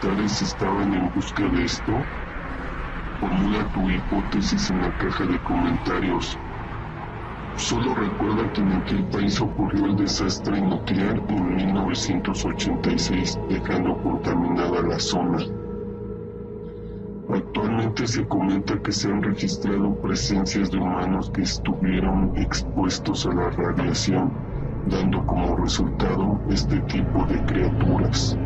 estaban en busca de esto? Formula tu hipótesis en la caja de comentarios. Solo recuerda que en aquel país ocurrió el desastre nuclear en 1986, dejando contaminada la zona. Actualmente se comenta que se han registrado presencias de humanos que estuvieron expuestos a la radiación, dando como resultado este tipo de criaturas.